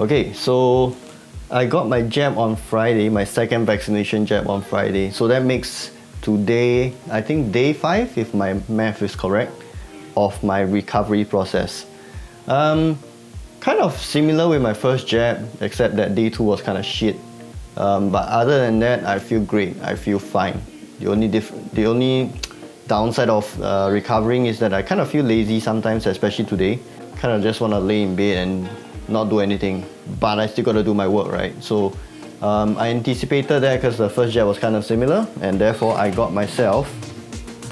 Okay, so I got my jab on Friday, my second vaccination jab on Friday. So that makes today, I think day five, if my math is correct, of my recovery process. Um, kind of similar with my first jab, except that day two was kind of shit. Um, but other than that, I feel great. I feel fine. The only diff- the only downside of uh, recovering is that I kind of feel lazy sometimes, especially today. Kind of just want to lay in bed and not do anything, but I still got to do my work, right? So um, I anticipated that because the first jab was kind of similar, and therefore I got myself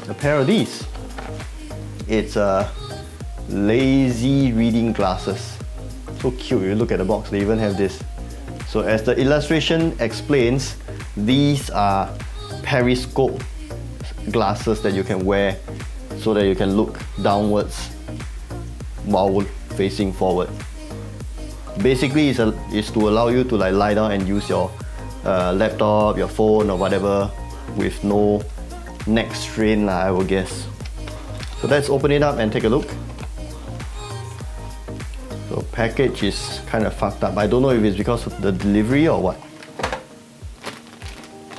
a pair of these. It's a lazy reading glasses. So cute, you look at the box, they even have this. So as the illustration explains, these are periscope glasses that you can wear so that you can look downwards while facing forward. Basically, it's, to allow you to like lie down and use your uh, laptop, your phone or whatever with no neck strain, I will guess. So let's open it up and take a look. So package is kind of fucked up. I don't know if it's because of the delivery or what.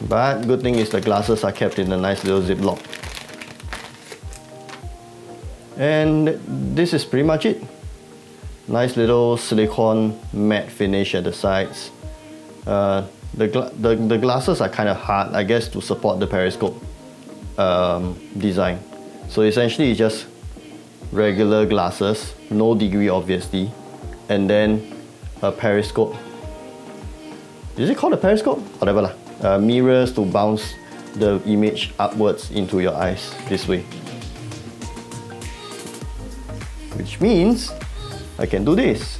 But good thing is the glasses are kept in a nice little ziploc. And this is pretty much it. Nice little silicone matte finish at the sides. Uh, the, gla the, the glasses are kind of hard, I guess, to support the periscope um, design. So essentially it's just regular glasses, no degree obviously, and then a periscope. Is it called a periscope? Whatever lah. Uh, mirrors to bounce the image upwards into your eyes this way. Which means I can do this.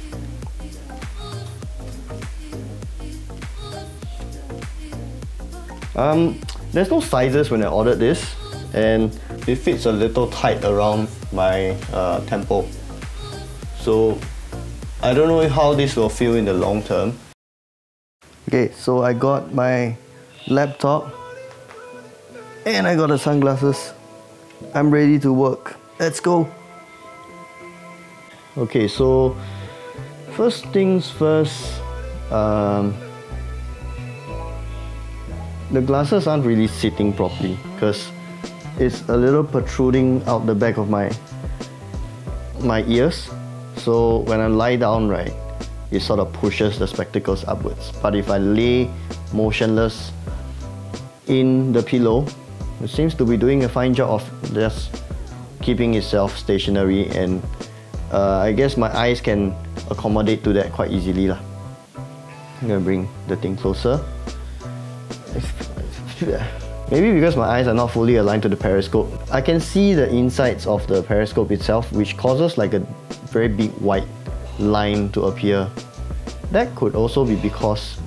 Um, there's no sizes when I ordered this and it fits a little tight around my uh, temple. So I don't know how this will feel in the long term. Okay, so I got my laptop and I got the sunglasses. I'm ready to work. Let's go. Okay, so first things first, um, the glasses aren't really sitting properly because it's a little protruding out the back of my my ears. So when I lie down, right, it sort of pushes the spectacles upwards. But if I lay motionless in the pillow, it seems to be doing a fine job of just keeping itself stationary and uh, I guess my eyes can accommodate to that quite easily lah. I'm gonna bring the thing closer. Maybe because my eyes are not fully aligned to the periscope, I can see the insides of the periscope itself, which causes like a very big white line to appear. That could also be because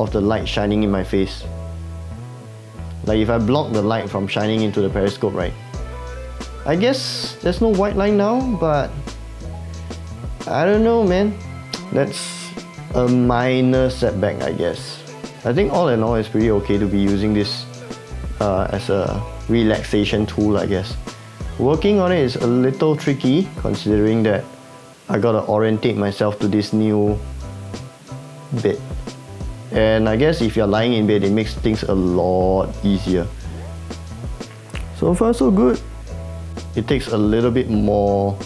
of the light shining in my face. Like if I block the light from shining into the periscope, right? I guess there's no white line now, but I don't know, man. That's a minor setback, I guess. I think all in all, it's pretty okay to be using this uh, as a relaxation tool, I guess. Working on it is a little tricky considering that I gotta orientate myself to this new bed. And I guess if you're lying in bed, it makes things a lot easier. So far, so good. It takes a little bit more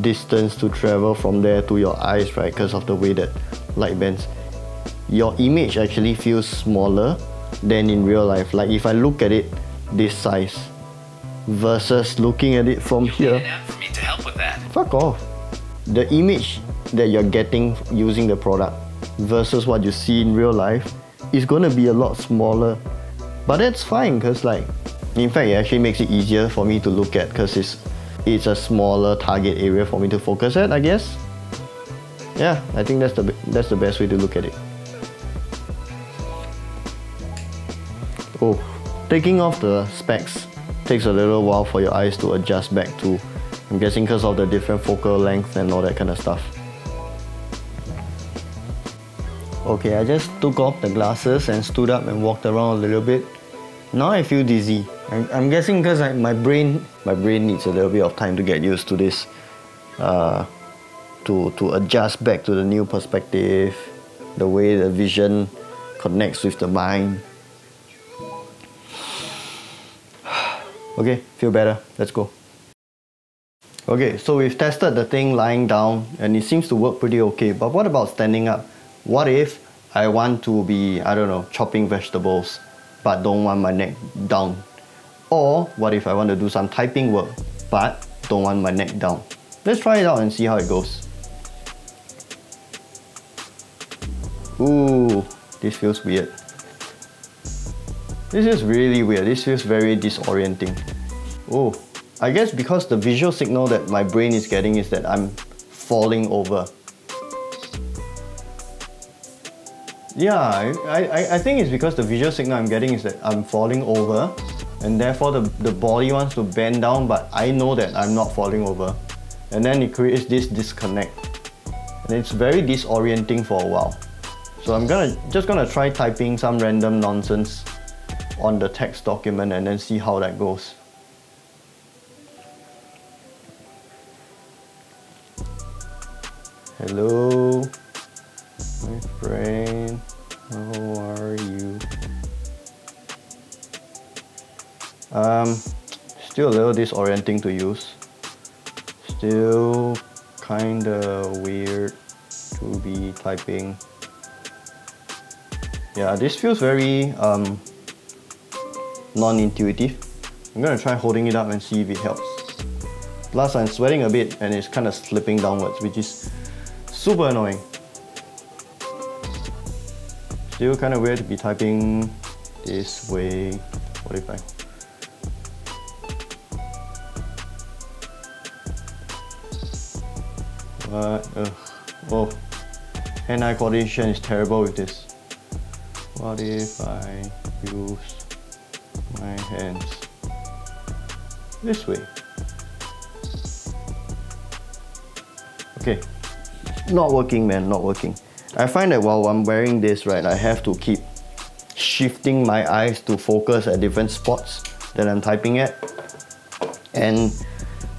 distance to travel from there to your eyes, right? Because of the way that light bends your image actually feels smaller than in real life. Like if I look at it this size versus looking at it from here. need to help with that Fuck off. The image that you're getting using the product versus what you see in real life is gonna be a lot smaller. But that's fine because like in fact it actually makes it easier for me to look at because it's it's a smaller target area for me to focus at I guess. Yeah, I think that's the that's the best way to look at it. Oh, taking off the specs takes a little while for your eyes to adjust back to. I'm guessing because of the different focal length and all that kind of stuff. Okay, I just took off the glasses and stood up and walked around a little bit. Now I feel dizzy. I'm, I'm guessing because my brain my brain needs a little bit of time to get used to this uh, to, to adjust back to the new perspective, the way the vision connects with the mind. okay, feel better. Let's go. Okay, so we've tested the thing lying down and it seems to work pretty okay. But what about standing up? What if I want to be, I don't know, chopping vegetables but don't want my neck down? Or what if I want to do some typing work but don't want my neck down? Let's try it out and see how it goes. Ooh, this feels weird. This is really weird. This feels very disorienting. Oh, I guess because the visual signal that my brain is getting is that I'm falling over. Yeah, I, I, I think it's because the visual signal I'm getting is that I'm falling over and therefore the, the body wants to bend down but I know that I'm not falling over. And then it creates this disconnect. And it's very disorienting for a while. So I'm gonna just gonna try typing some random nonsense on the text document and then see how that goes. Hello, my friend. How are you? Um, still a little disorienting to use. Still kinda weird to be typing. Yeah, this feels very um, non-intuitive. I'm gonna try holding it up and see if it helps. Plus I'm sweating a bit and it's kind of slipping downwards, which is super annoying. Still kind of weird to be typing this way. What if I... What? Ugh. Oh, hand-eye coordination is terrible with this. What if I use my hands this way? Okay, not working man, not working. I find that while I'm wearing this, right, I have to keep shifting my eyes to focus at different spots that I'm typing at. And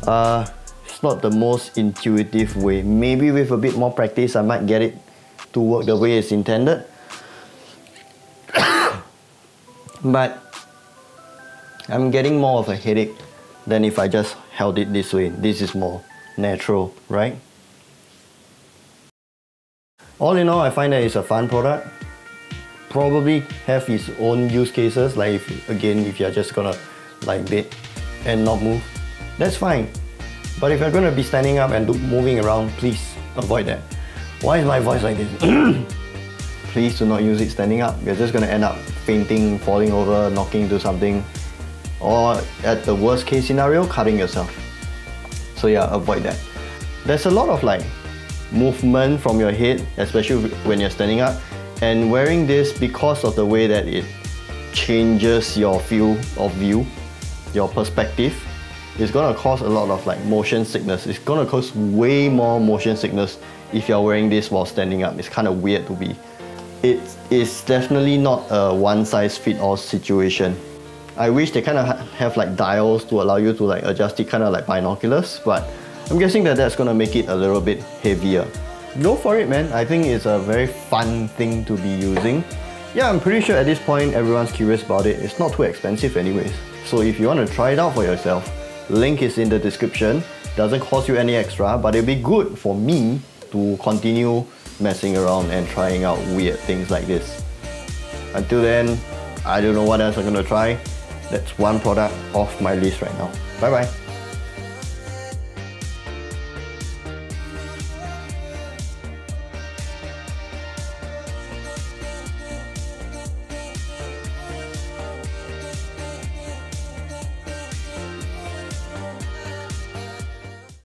uh, it's not the most intuitive way. Maybe with a bit more practice, I might get it to work the way it's intended. but I'm getting more of a headache than if I just held it this way. This is more natural, right? All in all, I find that it's a fun product. Probably have its own use cases, like if, again, if you're just gonna like bit and not move, that's fine. But if you're gonna be standing up and moving around, please avoid that. Why is my voice like this? please do not use it standing up. You're just gonna end up fainting, falling over, knocking into something, or at the worst case scenario, cutting yourself. So yeah, avoid that. There's a lot of like movement from your head, especially when you're standing up. And wearing this because of the way that it changes your field of view, your perspective, it's gonna cause a lot of like motion sickness. It's gonna cause way more motion sickness if you're wearing this while standing up. It's kind of weird to be. It is definitely not a one size fit all situation. I wish they kind of ha have like dials to allow you to like adjust it kind of like binoculars, but I'm guessing that that's gonna make it a little bit heavier. Go for it man, I think it's a very fun thing to be using. Yeah, I'm pretty sure at this point everyone's curious about it. It's not too expensive anyways. So if you want to try it out for yourself, link is in the description. Doesn't cost you any extra, but it'll be good for me to continue messing around and trying out weird things like this. Until then, I don't know what else I'm gonna try. That's one product off my list right now. Bye bye.